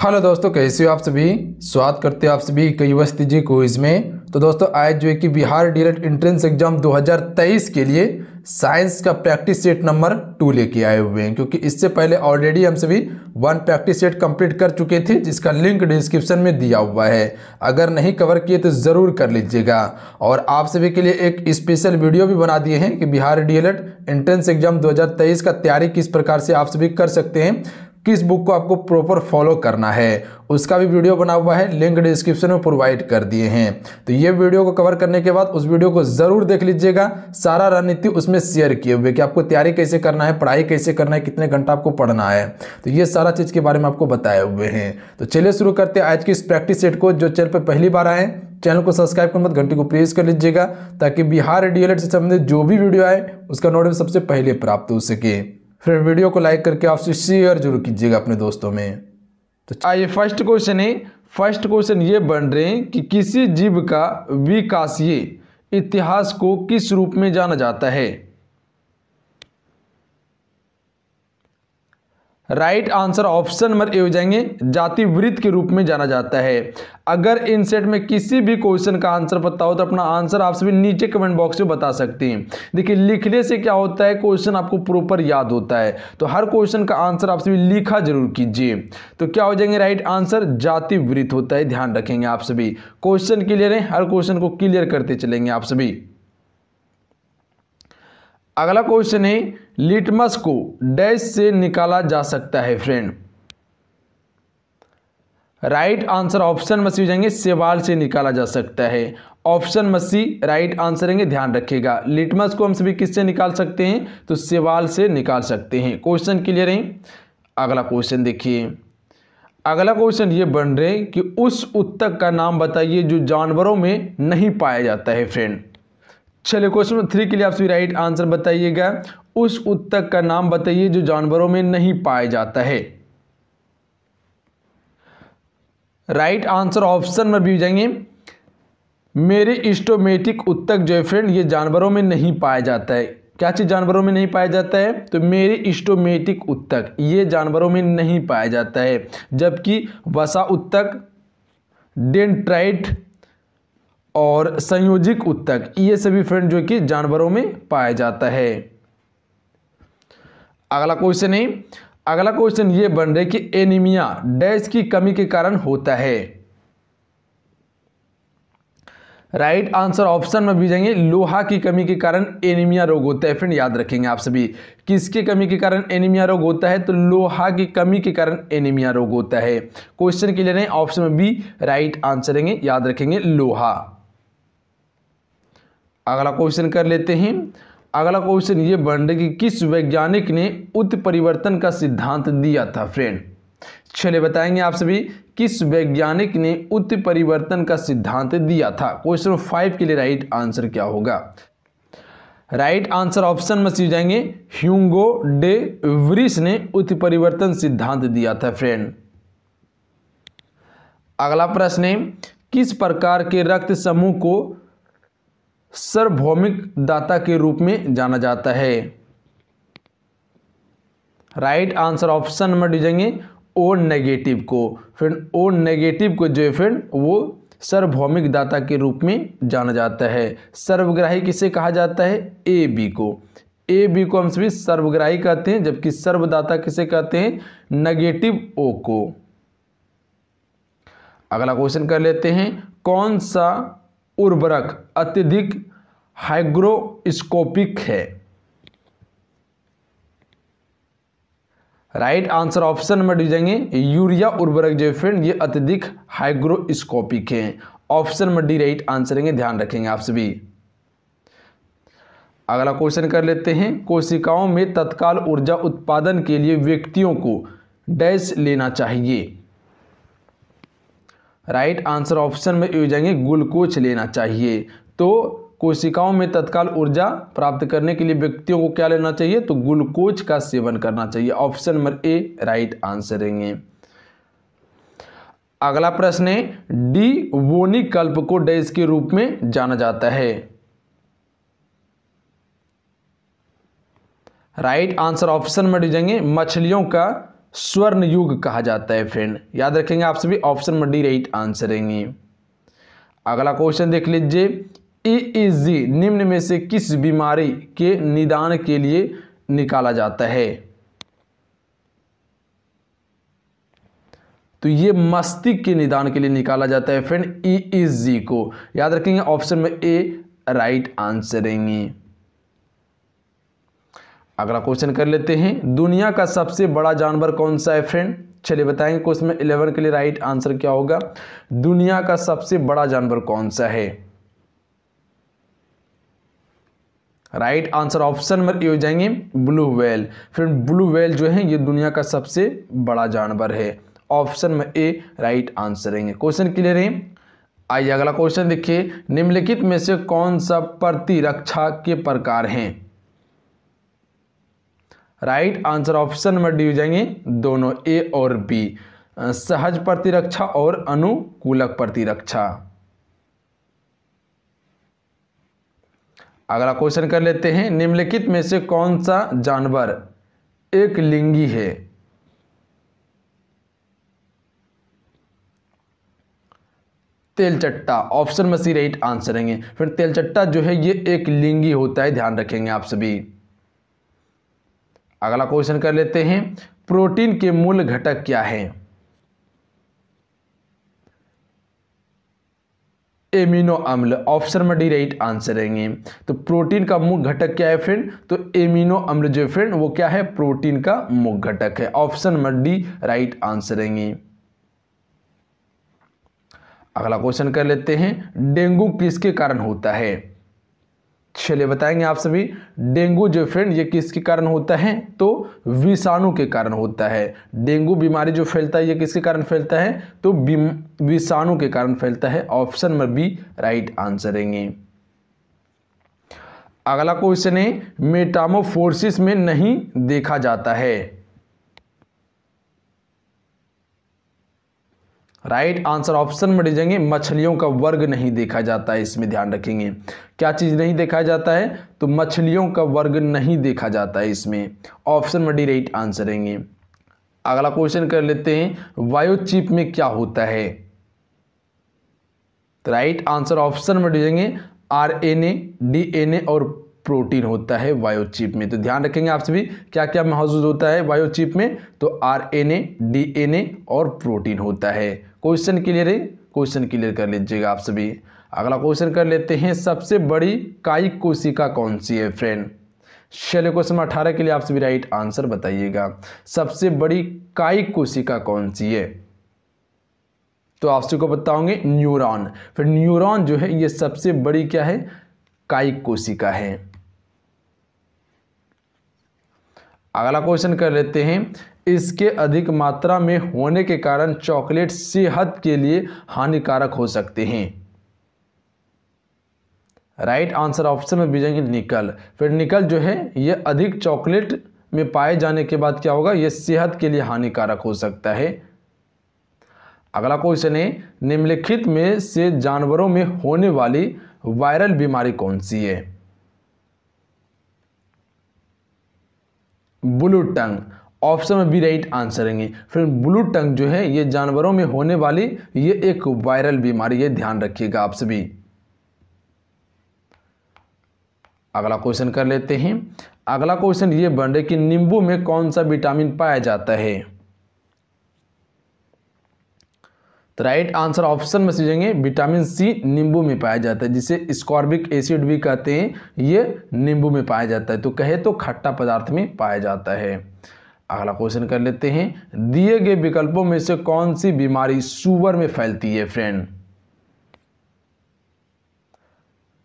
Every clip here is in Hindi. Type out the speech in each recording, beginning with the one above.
हेलो दोस्तों, कैसे हो आप सभी? स्वागत करते हैं आप सभी कई वस्ती जी क्विज में। तो दोस्तों, आज जो है कि बिहार डीएलएड एंट्रेंस एग्ज़ाम 2023 के लिए साइंस का प्रैक्टिस सेट नंबर टू लेके आए हुए हैं, क्योंकि इससे पहले ऑलरेडी हम सभी वन प्रैक्टिस सेट कंप्लीट कर चुके थे, जिसका लिंक डिस्क्रिप्शन में दिया हुआ है। अगर नहीं कवर किए तो ज़रूर कर लीजिएगा। और आप सभी के लिए एक स्पेशल वीडियो भी बना दिए हैं कि बिहार डीएलएड एंट्रेंस एग्ज़ाम 2023 का तैयारी किस प्रकार से आप सभी कर सकते हैं। किस बुक को आपको प्रॉपर फॉलो करना है, उसका भी वीडियो बना हुआ है लिंक डिस्क्रिप्शन में प्रोवाइड कर दिए हैं। तो ये वीडियो को कवर करने के बाद उस वीडियो को ज़रूर देख लीजिएगा, सारा रणनीति उसमें शेयर किए हुए कि आपको तैयारी कैसे करना है, पढ़ाई कैसे करना है, कितने घंटा आपको पढ़ना है। तो ये सारा चीज़ के बारे में आपको बताए हुए हैं। तो चलिए शुरू करते हैं आज की इस प्रैक्टिस सेट को, जो चैनल पर पहली बार आए चैनल को सब्सक्राइब कर मत घंटी को प्रेस कर लीजिएगा, ताकि बिहार डीएलएड से संबंधित जो भी वीडियो आए, उसका नोटिफिकेशन सबसे पहले प्राप्त हो सके। फिर वीडियो को लाइक करके आपसे शेयर ज़रूर कीजिएगा अपने दोस्तों में। तो आइए फ़र्स्ट क्वेश्चन है, फ़र्स्ट क्वेश्चन ये बन रहे हैं कि किसी जीव का विकासीय इतिहास को किस रूप में जाना जाता है? Right answer option number A हो जाएँगे। जाति वृत्त के रूप में जाना जाता है। अगर इन सेट में किसी भी क्वेश्चन का आंसर पता हो तो अपना आंसर आप सभी नीचे कमेंट बॉक्स में बता सकते हैं। देखिए, लिखने से क्या होता है? क्वेश्चन आपको प्रॉपर याद होता है। तो हर क्वेश्चन का आंसर आप सभी लिखा ज़रूर कीजिए। तो क्या हो जाएँगे? राइट आंसर जाति वृत्त होता है। ध्यान रखेंगे आप सभी। क्वेश्चन क्लियर है? हर क्वेश्चन को क्लियर करते चलेंगे आप सभी। अगला क्वेश्चन है लिटमस को डैश से निकाला जा सकता है फ्रेंड राइट आंसर ऑप्शन मसी हो जाएँगे, सेवाल से निकाला जा सकता है। ऑप्शन मसी राइट आंसर है ध्यान रखिएगा। लिटमस को हम सभी किससे निकाल सकते हैं? तो सेवाल से निकाल सकते हैं। क्वेश्चन क्लियर है? अगला क्वेश्चन देखिए। अगला क्वेश्चन ये बन रहे कि उस उत्तक का नाम बताइए जो जानवरों में नहीं पाया जाता है फ्रेंड चलिए क्वेश्चन नंबर थ्री के लिए आप सभी राइट आंसर बताइएगा। उस उत्तक का नाम बताइए जो जानवरों में नहीं पाया जाता है। राइट आंसर ऑप्शन में भी जाएँगे। मेरे इस्टोमेटिक उत्तक जो है फ्रेंड ये जानवरों में नहीं पाया जाता है। क्या चीज़ जानवरों में नहीं पाया जाता है? तो मेरे इस्टोमेटिक उत्तक ये जानवरों में नहीं पाया जाता है। जबकि वसा उत्तक डेंट्राइट और संयोजिक उत्तक। ये सभी फ्रेंड जो कि जानवरों में पाया जाता है। अगला क्वेश्चन है। अगला क्वेश्चन ये बन रहे कि एनीमिया डैश की कमी के कारण होता है। राइट आंसर ऑप्शन में भी जाएँगे। लोहा की कमी के कारण एनीमिया रोग होता है। फ्रेंड याद रखेंगे आप सभी। किसकी कमी के कारण एनीमिया रोग होता है? तो लोहा की कमी के कारण एनीमिया रोग होता है। क्वेश्चन के लिए ऑप्शन में बी राइट आंसर याद रखेंगे लोहा। अगला क्वेश्चन कर लेते हैं। अगला क्वेश्चन ये बन रहा कि किस वैज्ञानिक ने उत्परिवर्तन का सिद्धांत दिया था फ्रेंड चलिए बताएँगे आप सभी, किस वैज्ञानिक ने उत्परिवर्तन का सिद्धांत दिया था? क्वेश्चन फाइव के लिए राइट आंसर क्या होगा? राइट आंसर ऑप्शन में सी जाएँगे। ह्यूंगो डे व्रिस ने उत्परिवर्तन सिद्धांत दिया था फ्रेंड अगला प्रश्न है, किस प्रकार के रक्त समूह को सार्वभौमिक दाता के रूप में जाना जाता है। राइट आंसर ऑप्शन नंबर दीजिएँगे ओ नेगेटिव को। फिर ओ नेगेटिव को जो है फ्रेंड वो सार्वभौमिक दाता के रूप में जाना जाता है। सर्वग्राही किसे कहा जाता है? ए बी को। ए बी को हम सभी सर्वग्राही कहते हैं, जबकि सर्वदाता किसे कहते हैं? नेगेटिव ओ को। अगला क्वेश्चन कर लेते हैं, कौन सा उर्वरक अत्यधिक हाइग्रोस्कोपिक है। राइट आंसर ऑप्शन नंबर दीजिएँगे यूरिया उर्वरक जो फ्रेंड ये अत्यधिक हाइग्रोस्कोपिक है। Option number D right answer है ध्यान रखेंगे आप सभी। अगला क्वेश्चन कर लेते हैं। कोशिकाओं में तत्काल ऊर्जा उत्पादन के लिए व्यक्तियों को डैश लेना चाहिए। राइट आंसर ऑप्शन में हो जाएँगे ग्लूकोज लेना चाहिए। तो कोशिकाओं में तत्काल ऊर्जा प्राप्त करने के लिए व्यक्तियों को क्या लेना चाहिए? तो ग्लूकोज का सेवन करना चाहिए। Option number A, right answer रहेंगे अगला प्रश्न है, डी वोनी कल्प को डैश के रूप में जाना जाता है। राइट आंसर ऑप्शन में दीजिएँगे मछलियों का स्वर्ण युग कहा जाता है फ्रेंड याद रखेंगे, आप सभी ऑप्शन में डी राइट आंसर रहेंगे. अगला क्वेश्चन देख लीजिए. ईईजी निम्न में से किस बीमारी के निदान के लिए निकाला जाता है? तो ये मस्तिष्क के निदान के लिए निकाला जाता है फ्रेंड ईईजी को. याद रखेंगे ऑप्शन में ए राइट आंसर रहेंगे. अगला क्वेश्चन कर लेते हैं, दुनिया का सबसे बड़ा जानवर कौन सा है फ्रेंड चलिए बताएँगे क्वेश्चन में इलेवन के लिए राइट आंसर क्या होगा? दुनिया का सबसे बड़ा जानवर कौन सा है? राइट आंसर ऑप्शन में हो जाएँगे blue whale friend blue whale जो है, ये दुनिया का सबसे बड़ा जानवर है. ऑप्शन में ए राइट आंसर रहेंगे. क्वेश्चन क्लियर है? आइए अगला क्वेश्चन देखिए. निम्नलिखित में से कौन सा प्रतिरक्षा के प्रकार हैं? राइट आंसर ऑप्शन में डी हो जाएँगे दोनों ए और बी सहज प्रतिरक्षा और अनुकूलक प्रतिरक्षा। अगला क्वेश्चन कर लेते हैं, निम्नलिखित में से कौन सा जानवर एक लिंगी है? तेलचट्टा ऑप्शन में सी राइट आंसर रहेंगे। फिर तेलचट्टा जो है, ये एक लिंगी होता है, ध्यान रखेंगे आप सभी। अगला क्वेश्चन कर लेते हैं, प्रोटीन के मूल घटक क्या है? एमिनो अम्ल, ऑप्शन में डी राइट आंसर रहेंगे। तो प्रोटीन का मुख्य घटक क्या है फ्रेंड तो एमिनो अम्ल जो फ्रेंड वो क्या है? प्रोटीन का मुख्य घटक है। ऑप्शन में डी राइट आंसर रहेंगे। अगला क्वेश्चन कर लेते हैं, डेंगू किसके कारण होता है? चलिए बताएँगे आप सभी, डेंगू जो फ्रेंड, ये किसके कारण होता है? तो विषाणु के कारण होता है। डेंगू बीमारी जो फैलता है, ये किसके कारण फैलता है? तो विषाणु के कारण फैलता है। Option number B, right answer देंगे। अगला क्वेश्चन है मेटामोफोर्सिस में नहीं देखा जाता है। राइट आंसर ऑप्शन में दीजिएँगे मछलियों का वर्ग नहीं देखा जाता है, इसमें ध्यान रखेंगे। क्या चीज़ नहीं देखा जाता है? तो मछलियों का वर्ग नहीं देखा जाता है इसमें। ऑप्शन में डी राइट आंसर रहेंगे अगला क्वेश्चन कर लेते हैं वायोचिप में क्या होता है? तो राइट आंसर ऑप्शन में दीजिएँगे R N A D N A और प्रोटीन होता है वायोचिप में। तो ध्यान रखेंगे आप सभी क्या क्या महसूस होता है वायोचिप में? तो R N A D N A और प्रोटीन होता है। क्वेश्चन क्लियर है? क्वेश्चन क्लियर कर लीजिएगा आप सभी। अगला क्वेश्चन कर लेते हैं, सबसे बड़ी कायिक कोशिका कौन सी है फ्रेंड? चलिए क्वेश्चन अठारह के लिए आप सभी राइट आंसर बताइएगा। सबसे बड़ी कायिक कोशिका कौन सी है? तो आप सभी को बताओगे न्यूरॉन। फिर न्यूरॉन जो है, ये सबसे बड़ी क्या है? कायिक कोशिका है। अगला क्वेश्चन कर लेते हैं। इसके अधिक मात्रा में होने के कारण चॉकलेट सेहत के लिए हानिकारक हो सकते हैं। राइट आंसर ऑप्शन में भेजेंगे निकल। फिर निकल जो है, ये अधिक चॉकलेट में पाए जाने के बाद क्या होगा? ये सेहत के लिए हानिकारक हो सकता है। अगला क्वेश्चन है, निम्नलिखित में से जानवरों में होने वाली वायरल बीमारी कौन सी है? Blue tongue. ऑप्शन में बी राइट आंसर रहेंगे। फिर ब्लू टंग जो है, ये जानवरों में होने वाली, ये एक वायरल बीमारी है ध्यान रखिएगा आप सभी। अगला क्वेश्चन कर लेते हैं। अगला क्वेश्चन ये बन रहे कि नींबू में कौन सा विटामिन पाया जाता है? तो राइट आंसर ऑप्शन में सीजेंगे विटामिन सी नींबू में पाया जाता है, जिसे स्कॉर्बिक एसिड भी कहते हैं, ये नींबू में पाया जाता है। तो कहे तो खट्टा पदार्थ में पाया जाता है। अगला क्वेश्चन कर लेते हैं। दिए गए विकल्पों में से कौन सी बीमारी सुअर में फैलती है friend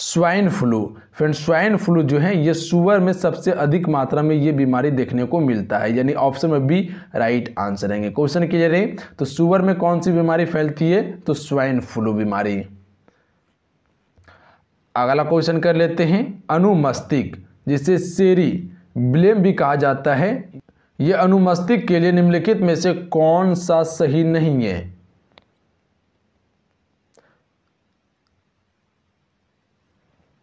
swine flu. Friend swine flu जो है, ये सुअर में सबसे अधिक मात्रा में ये बीमारी देखने को मिलता है। यानी ऑप्शन में बी, राइट आंसर रहेंगे। क्वेश्चन क्लियर है? तो सुअर में कौन सी बीमारी फैलती है? तो स्वाइन फ्लू बीमारी। अगला क्वेश्चन कर लेते हैं। अनुमस्तिक जिसे सेरी ब्लेम भी कहा जाता है यह अनुमस्तिक के लिए निम्नलिखित में से कौन सा सही नहीं है?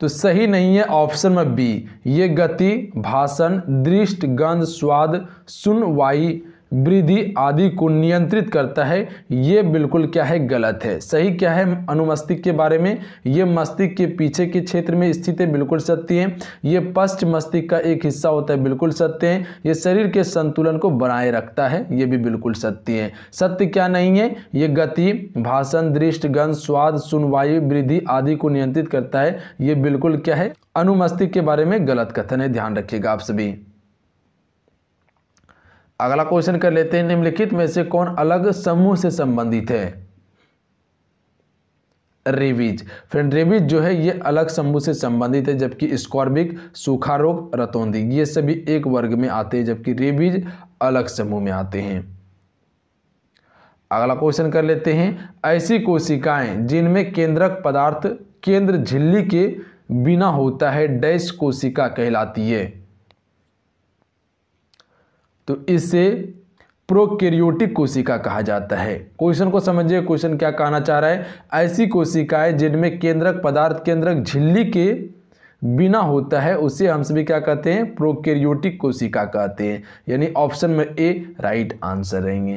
तो सही नहीं है ऑप्शन में बी। ये गति भाषण दृष्ट गंध स्वाद सुनवाई वृद्धि आदि को नियंत्रित करता है, ये बिल्कुल क्या है, गलत है। सही क्या है अनुमस्तिष्क के बारे में? ये मस्तिष्क के पीछे के क्षेत्र में स्थित है बिल्कुल सत्य है। ये पश्च मस्तिष्क का एक हिस्सा होता है, बिल्कुल सत्य है। ये शरीर के संतुलन को बनाए रखता है, ये भी बिल्कुल सत्य है। सत्य क्या नहीं है? ये गति, भाषण, दृष्टि, गंध, स्वाद सुनवाई वृद्धि आदि को नियंत्रित करता है। ये बिल्कुल क्या है? अनुमस्तिष्क के बारे में गलत कथन है, ध्यान रखिएगा आप सभी। अगला क्वेश्चन कर लेते हैं, निम्नलिखित में से कौन अलग समूह से संबंधित है? रेबीज। फ्रेंड, रेबीज जो है, ये अलग समूह से संबंधित है, जबकि स्कॉर्बिक सूखा रोग, रतौंदी, ये सभी एक वर्ग में आते हैं, जबकि रेबीज अलग समूह में आते हैं। अगला क्वेश्चन कर लेते हैं, ऐसी कोशिकाएँ जिनमें केंद्रक पदार्थ, केंद्र झिल्ली के बिना होता है, डैश कोशिका कहलाती है। तो इसे प्रोकैरियोटिक कोशिका कहा जाता है। क्वेश्चन को समझिए क्वेश्चन क्या कहना चाह रहा है? ऐसी कोशिकाएँ जिनमें केंद्रक पदार्थ, केंद्रक झिल्ली के बिना होता है, उसे हम सभी क्या कहते हैं? प्रोकैरियोटिक कोशिका कहते हैं। यानी ऑप्शन में ए राइट आंसर रहेंगे।